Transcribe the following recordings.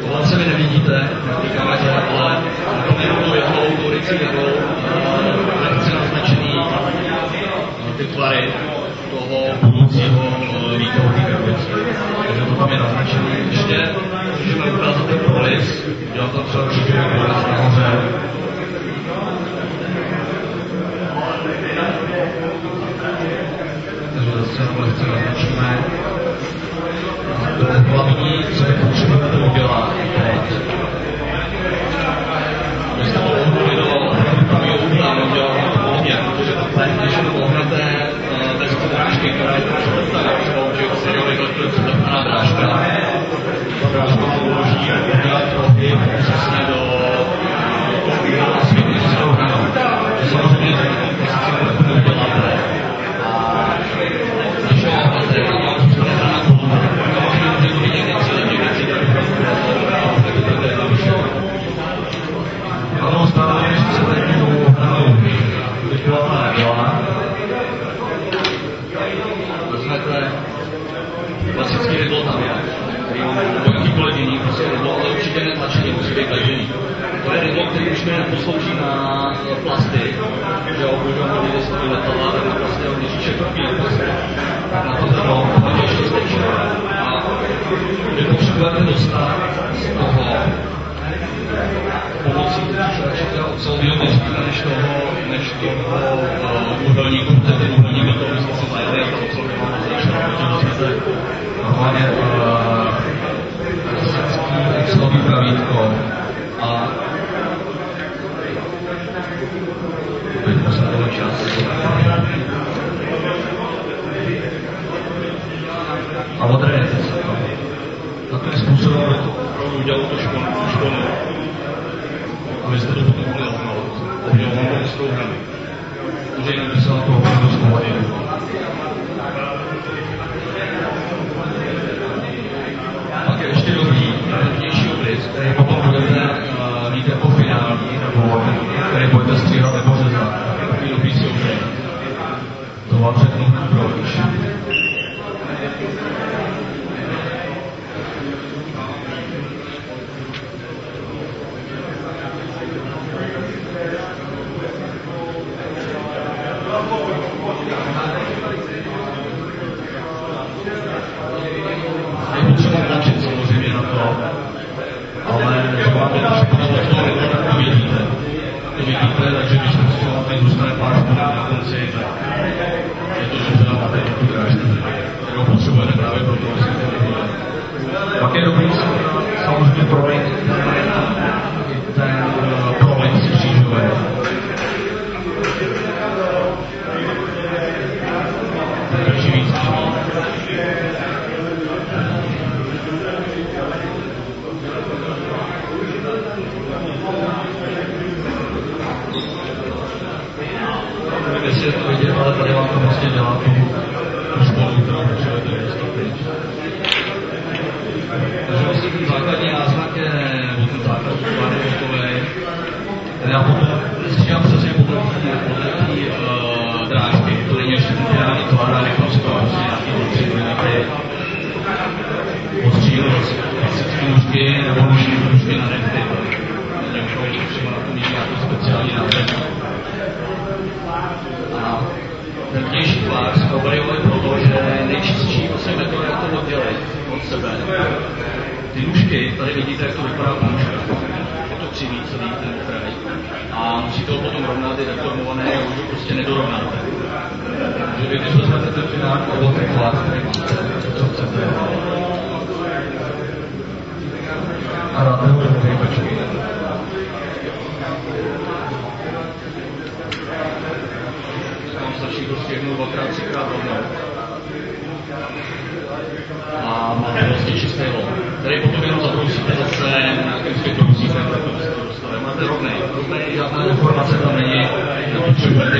Tohle se nevidíte té kameře, ale poměrnou jeho autoricí nebo lehce naznačený eh, ty tvary toho budoucího eh, výtahu té. Takže to tam je naznačený. Ještě ten polis, dělal tam třeba křížový polis nahoře. Takže zase jenom lehce naznačíme. A už neposlouží na plasty, že jo, mnohdy když stojí letadla, tak na plasty a měříček trpí na plasty. Tak na to to ještě stačí. A vy potřebujete dostat z toho pomocí ocelového měřítka než toho, než toho protože ten uhelník do toho byste se zajeli a ocelová má začala, protože dostanete normálně A odrejete se to. Takovým způsobem to opravdu udělalo to šponu, špůnek na konci, tak je základní náznak je, ten základ je. Ten já potom stříhám přesně podle té drážky. To není ještě ten finální tvar a rychlost, to prostě nějaký 2-3 mm. Odstříhnu klasické nůžky nebo nůžky, nůžky na nechty. Nemusím třeba na to mít nějaký speciální název. A ten vnější tvar obrejovali proto, že nejčistší vlastně metoda, jak to oddělit od sebe. Ty nůžky, tady vidíte, jak to vypadá nůžkách. Je to křivý celý ten kraj. A musíte ho potom rovnat, je deformované, a už ho prostě nedorovnáte. Takže vy, když vezmete ten finální nebo ten tvar, který máte, co chcete, a do té počky. Tam stačí prostě jednou, dvakrát, třikrát rovnou. A máte prostě čistý lom. Tady potom jenom zabrousíte zase nějakým světlousítem, tak to dostali. Máte rovnej. Rovnej, žádná informace tam není, nepotřebujete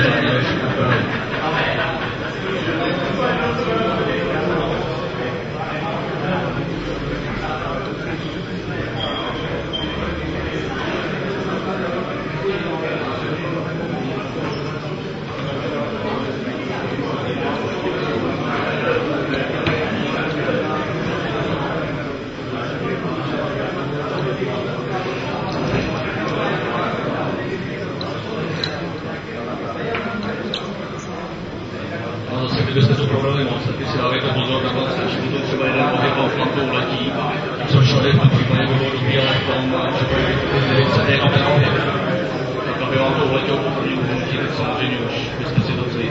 proborovy moci, ty si pozor, to třeba jeden pohyb flakou letí, což tady v tom případě by bylo dobrý, ale v tom eh, případě jenom ten pohyb. Tak aby vám to uletělo po prvním hnutí, tak samozřejmě už byste si to celý.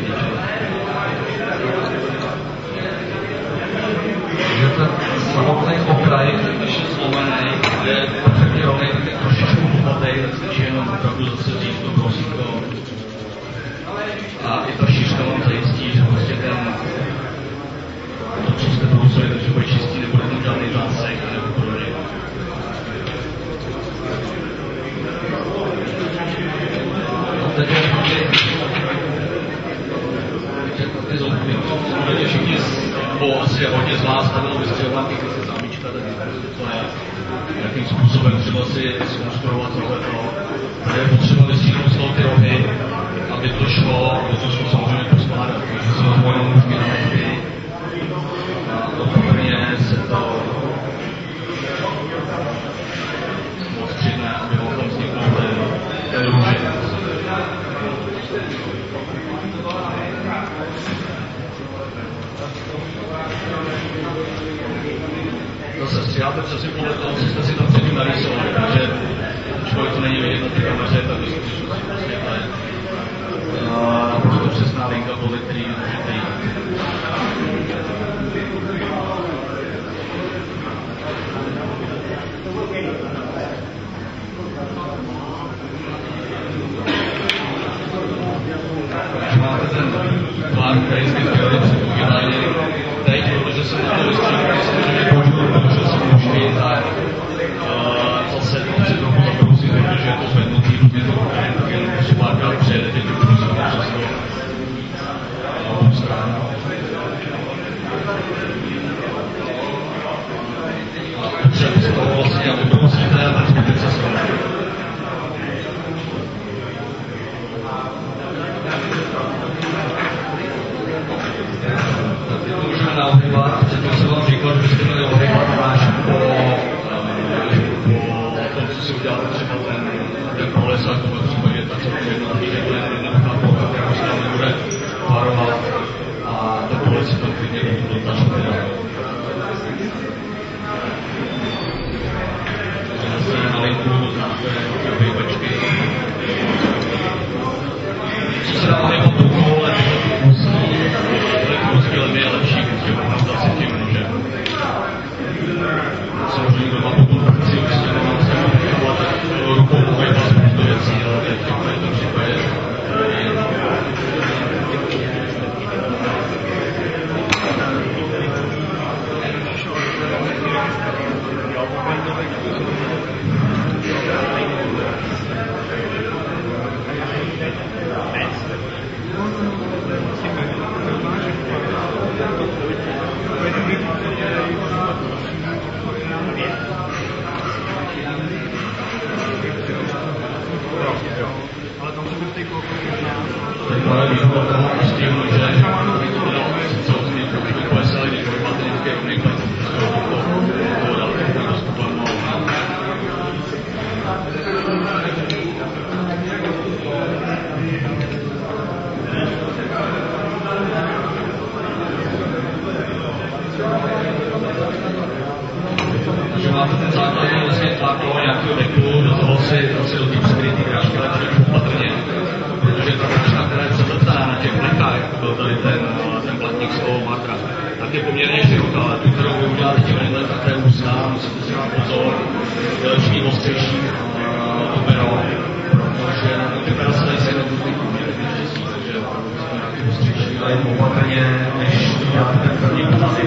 Takže ten samotný okraj, když je zlomený, je překvěrovaný, tak trošičku hmatej, tak stačí jenom opravdu zase říct to prosím, způsobem třeba si zkonstruovat tohleto. Je potřeba vystříhnout z toho ty rohy, aby to šlo, aby to šlo samozřejmě poskládat, takže to jenom můžeme na nechty. A opatrně se to odstřihne, aby mohl tam vzniknout ten růžek. Stříháte přesně podle toho, co jste si tam předtím narýsovali, takže člověk to není vidět na té kameře, tak Takhle jako byl tady ten, ten platník z toho matra, tak je poměrně široká, ale tu, kterou vy uděláte tím rendlem, tak je úzká, musíte si dát pozor, delší, ostřejší to pero, protože no, ty pera se se jenom různých poměrech takže ostřejší, ale opatrně, než děláte ten první potazy,